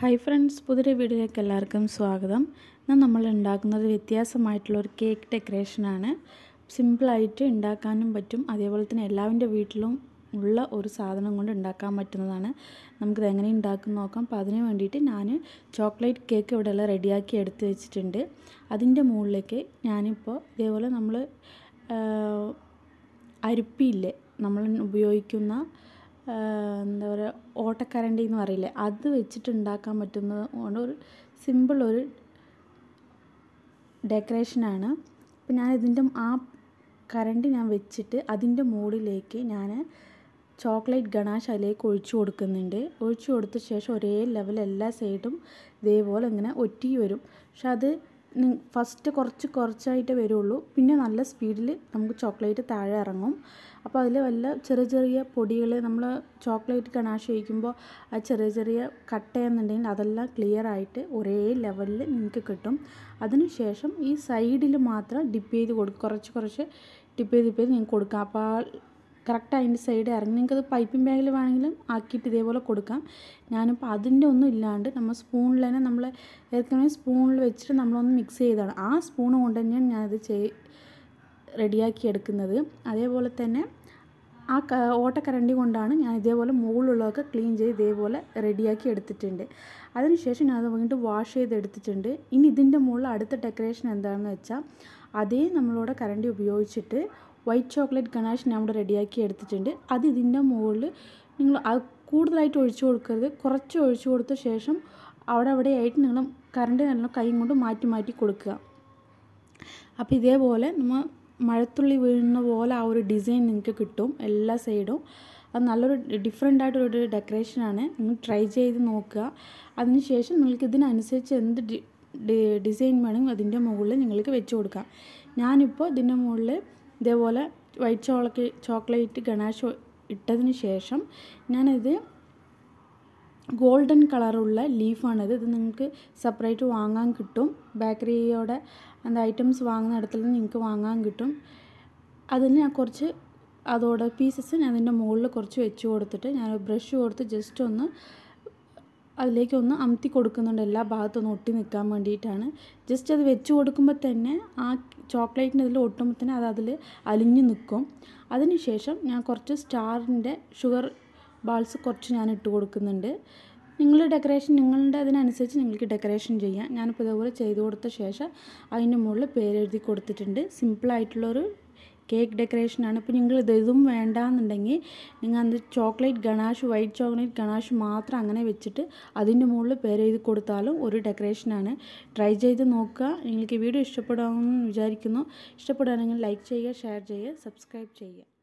Hi friends പുതിയ വീഡിയോയിലേക്ക് എല്ലാവർക്കും സ്വാഗതം. ഇന്ന് നമ്മൾ ഉണ്ടാക്കുന്നത് വ്യത്യാസമായിട്ടുള്ള ഒരു കേക്ക് ഡെക്കറേഷനാണ് സിമ്പിളായിട്ട് ഉണ്ടാക്കാനും പറ്റും. അതേപോലെ തന്നെ എല്ലാവരുടെ വീട്ടിലും ഉള്ള ഒരു സാധനം കൊണ്ട് ഉണ്ടാക്കാൻ പറ്റുന്നതാണ്. നമുക്കിത് എങ്ങനെ ഉണ്ടാക്കും നോക്കാം. അപ്പോൾ അതിന് വേണ്ടിയിട്ട് ഞാൻ ചോക്ലേറ്റ് കേക്ക് ഇവിടെയുള്ള റെഡിയാക്കി എടുത്ത് വെച്ചിട്ടുണ്ട്. അതിന്റെ മുകളിലേക്ക് ഞാനിപ്പോൾ ഇതേപോലെ നമ്മൾ അരിപ്പിയില്ലേ നമ്മൾ ഉപയോഗിക്കുന്ന എന്താ പറയുക ഓട്ടക്കരണ്ടി എന്ന് പറയില്ലേ അത് വെച്ചിട്ട് ഉണ്ടാക്കാൻ പറ്റുന്നത് കൊണ്ട് ഒരു സിമ്പിൾ ഒരു ഡെക്കറേഷനാണ് അപ്പം ഞാൻ ഇതിന്റെ ആ കരണ്ടി ഞാൻ വെച്ചിട്ട് അതിന്റെ മുകളിലേക്ക് ഞാൻ ചോക്ലേറ്റ് ഗണാഷ് അതിലേക്ക് ഒഴിച്ചു കൊടുക്കുന്നുണ്ട്. ഒഴിച്ചു കൊടുത്ത ശേഷം ഒരേ ലെവൽ എല്ലാ സൈഡും ഇതേപോലെ ഇങ്ങനെ ഒറ്റി വരും പക്ഷെ അത് ഫസ്റ്റ് കുറച്ച് കുറച്ചായിട്ടേ വരുള്ളൂ. പിന്നെ നല്ല സ്പീഡിൽ നമുക്ക് ചോക്ലേറ്റ് താഴെ ഇറങ്ങും. അപ്പോൾ അതിൽ വല്ല ചെറിയ ചെറിയ പൊടികൾ നമ്മൾ ചോക്ലേറ്റ് ഗണാഷ് ഒഴിക്കുമ്പോൾ ആ ചെറിയ ചെറിയ കട്ട് ചെയ്യുന്നുണ്ടെങ്കിൽ അതെല്ലാം ക്ലിയർ ആയിട്ട് ഒരേ ലെവലിൽ നിങ്ങൾക്ക് കിട്ടും. അതിനുശേഷം ഈ സൈഡിൽ മാത്രം ഡിപ്പ് ചെയ്ത് കൊടുക്കും കുറച്ച് കുറച്ച് ഡിപ്പ് ചെയ്ത് ഡിപ്പ് ചെയ്ത് നിങ്ങൾക്ക് കൊടുക്കാം. അപ്പോൾ ആ കറക്റ്റ് അതിന്റെ സൈഡ് ഇറങ്ങി നിങ്ങൾക്കത് പൈപ്പിംഗ് ബാഗിൽ വേണമെങ്കിലും ആക്കിയിട്ട് ഇതേപോലെ കൊടുക്കാം. ഞാനിപ്പോൾ അതിന്റെ ഒന്നും ഇല്ലാണ്ട് നമ്മൾ സ്പൂണിൽ തന്നെ നമ്മൾ ഏതൊക്കെയാണെങ്കിൽ സ്പൂണിൽ വെച്ചിട്ട് നമ്മളൊന്ന് മിക്സ് ചെയ്താണ്. ആ സ്പൂൺ കൊണ്ട് തന്നെയാണ് ഞാനത് ചെയ് റെഡിയാക്കി എടുക്കുന്നത്. അതേപോലെ തന്നെ ആ ഓട്ടക്കരണ്ടി കൊണ്ടാണ് ഞാൻ ഇതേപോലെ മുകളിലുള്ളതൊക്കെ ക്ലീൻ ചെയ്ത് ഇതേപോലെ റെഡിയാക്കി എടുത്തിട്ടുണ്ട്. അതിനുശേഷം ഞാൻ വീണ്ടും വാഷ് ചെയ്ത് എടുത്തിട്ടുണ്ട്. ഇനി ഇതിന്റെ മുകളിൽ അടുത്ത ഡെക്കറേഷൻ എന്താണെന്ന് വെച്ചാൽ അതേ നമ്മളോട് കരണ്ടി ഉപയോഗിച്ചിട്ട് വൈറ്റ് ചോക്ലേറ്റ് ഗണാഷ് ഞാൻ ഇവിടെ റെഡിയാക്കി എടുത്തിട്ടുണ്ട്. അത് ഇതിന്റെ മുകളിൽ നിങ്ങൾ കൂടുതലായിട്ട് ഒഴിച്ചു കൊടുക്കരുത്. കുറച്ച് ഒഴിച്ചു കൊടുത്ത ശേഷം അവിടെ അവിടെയായിട്ട് നിങ്ങൾ കറണ്ട് നല്ല കൈ കൊണ്ട് മാറ്റി മാറ്റി കൊടുക്കുക. അപ്പോൾ ഇതേപോലെ നമ്മൾ മഴത്തുള്ളി വീഴുന്ന പോലെ ആ ഒരു ഡിസൈൻ നിങ്ങൾക്ക് കിട്ടും എല്ലാ സൈഡും അത് നല്ലൊരു ഡിഫറെന്റ് ആയിട്ടൊരു ഡെക്കറേഷനാണ് നിങ്ങൾ ട്രൈ ചെയ്ത് നോക്കുക. അതിനുശേഷം നിങ്ങൾക്ക് ഇതിനനുസരിച്ച് എന്ത് ഡിസൈൻ വേണമെങ്കിൽ അതിന്റെ മുകളിൽ നിങ്ങൾക്ക് വെച്ച് കൊടുക്കാം. ഞാനിപ്പോൾ ഇതിന്റെ മുകളിൽ ഇതേപോലെ വൈറ്റ് ചോളക്ക് ചോക്ലേറ്റ് ഗണാഷ് ഇട്ടതിന് ശേഷം ഞാനിത് ഗോൾഡൻ കളറുള്ള ലീഫാണിത് ഇത് നിങ്ങൾക്ക് സെപ്പറേറ്റ് വാങ്ങാൻ കിട്ടും. ബേക്കറിയോടെ എന്താ ഐറ്റംസ് വാങ്ങുന്ന ഇടത്തിൽ നിന്ന് നിങ്ങൾക്ക് വാങ്ങാൻ കിട്ടും. അതിന് ഞാൻ കുറച്ച് അതോടെ പീസസ് ഞാൻ അതിന്റെ മുകളിൽ കുറച്ച് വെച്ച് കൊടുത്തിട്ട് ഞാൻ ബ്രഷ് കൊടുത്ത് ജസ്റ്റ് ഒന്ന് അതിലേക്ക് ഒന്ന് അമത്തി കൊടുക്കുന്നുണ്ട് എല്ലാ ഭാഗത്തും ഒന്ന് ഒട്ടി നിൽക്കാൻ വേണ്ടിയിട്ടാണ്. ജസ്റ്റ് അത് വെച്ച് കൊടുക്കുമ്പോൾ തന്നെ ആ ചോക്ലേറ്റിന്റെ ഇതിൽ ഒട്ടുമ്പോൾ തന്നെ അത് അതിൽ അലിഞ്ഞു നിൽക്കും. അതിനുശേഷം ഞാൻ കുറച്ച് സ്റ്റാറിന്റെ ഷുഗർ ബാൾസ് കുറച്ച് ഞാൻ ഇട്ട് കൊടുക്കുന്നുണ്ട്. നിങ്ങൾ ഡെക്കറേഷൻ നിങ്ങളുടെ അതിനനുസരിച്ച് നിങ്ങൾക്ക് ഡെക്കറേഷൻ ചെയ്യാം. ഞാനിപ്പോൾ ഇതേപോലെ ചെയ്ത് കൊടുത്ത ശേഷം അതിന്റെ മുകളിൽ പേരെഴുതി കൊടുത്തിട്ടുണ്ട്. സിമ്പിളായിട്ടുള്ളൊരു കേക്ക് ഡെക്കറേഷനാണ് ഇപ്പോൾ നിങ്ങൾ ഇത് വേണ്ടാന്നുണ്ടെങ്കിൽ നിങ്ങൾ അത് chocolate ganache white chocolate ganache മാത്രം അങ്ങനെ വെച്ചിട്ട് അതിന്റെ മുകളിൽ പേര് എഴുതി കൊടുത്താലും ഒരു ഡെക്കറേഷനാണ് ട്രൈ ചെയ്ത് നോക്കുക. നിങ്ങൾക്ക് വീഡിയോ ഇഷ്ടപ്പെടാമെന്ന് വിചാരിക്കുന്നു. ഇഷ്ടപ്പെടുകയാണെങ്കിൽ ലൈക്ക് ചെയ്യുക ഷെയർ ചെയ്യുക സബ്സ്ക്രൈബ് ചെയ്യുക.